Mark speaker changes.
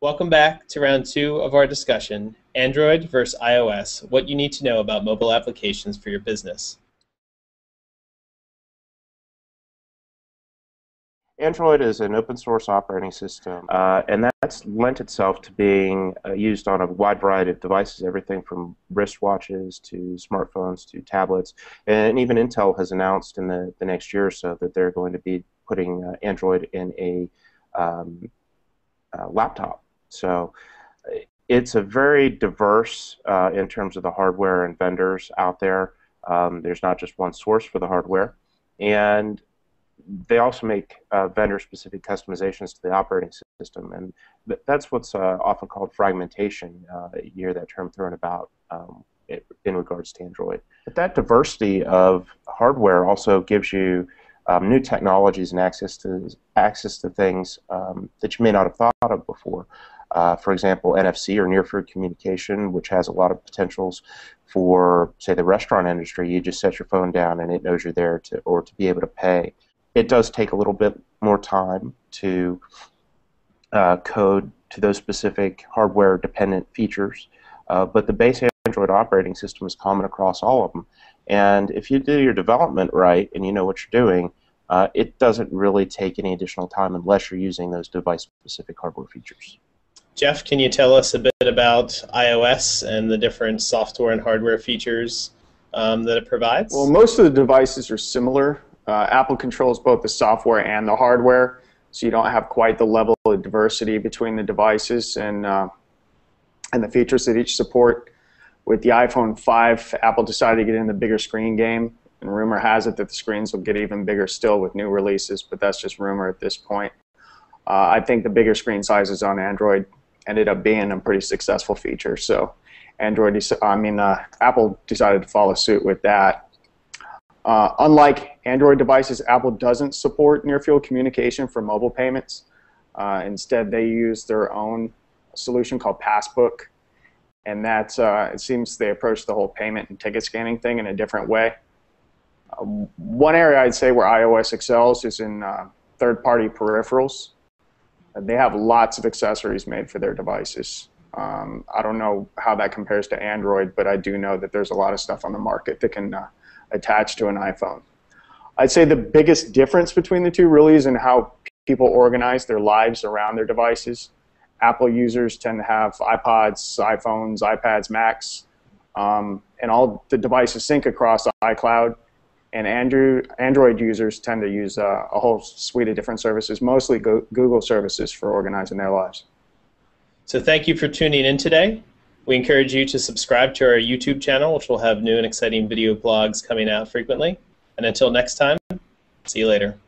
Speaker 1: Welcome back to round two of our discussion, Android versus iOS, what you need to know about mobile applications for your business.
Speaker 2: Android is an open source operating system, uh, and that's lent itself to being uh, used on a wide variety of devices, everything from wristwatches to smartphones to tablets. And even Intel has announced in the, the next year or so that they're going to be putting uh, Android in a um, uh, laptop. So it's a very diverse uh, in terms of the hardware and vendors out there. Um, there's not just one source for the hardware, and they also make uh, vendor-specific customizations to the operating system, and th- that's what's uh, often called fragmentation. Uh, you hear that term thrown about um, in regards to Android. But that diversity of hardware also gives you um, new technologies and access to access to things um, that you may not have thought of before. Uh, for example, NFC or near field communication, which has a lot of potentials for, say, the restaurant industry. You just set your phone down and it knows you're there to, or to be able to pay. It does take a little bit more time to uh, code to those specific hardware-dependent features, uh, but the base Android operating system is common across all of them. And if you do your development right and you know what you're doing, uh, it doesn't really take any additional time unless you're using those device-specific hardware features.
Speaker 1: Geoff, can you tell us a bit about iOS and the different software and hardware features um, that it provides?
Speaker 3: Well, most of the devices are similar. Uh, Apple controls both the software and the hardware, so you don't have quite the level of diversity between the devices and uh, and the features that each support. With the iPhone 5, Apple decided to get in the bigger screen game, and rumor has it that the screens will get even bigger still with new releases, but that's just rumor at this point. Uh, I think the bigger screen sizes on Android ended up being a pretty successful feature. So Android, I mean, uh, Apple decided to follow suit with that. Uh, unlike Android devices, Apple doesn't support near-field communication for mobile payments. Uh, instead, they use their own solution called Passbook, and that uh, it seems they approach the whole payment and ticket scanning thing in a different way. Uh, one area I'd say where iOS excels is in uh, third-party peripherals. They have lots of accessories made for their devices. Um, I don't know how that compares to Android, but I do know that there's a lot of stuff on the market that can uh, attach to an iPhone. I'd say the biggest difference between the two really is in how people organize their lives around their devices. Apple users tend to have iPods, iPhones, iPads, Macs, um, and all the devices sync across iCloud and Android, Android users tend to use uh, a whole suite of different services, mostly go Google services for organizing their lives.
Speaker 1: So thank you for tuning in today. We encourage you to subscribe to our YouTube channel, which will have new and exciting video blogs coming out frequently. And until next time, see you later.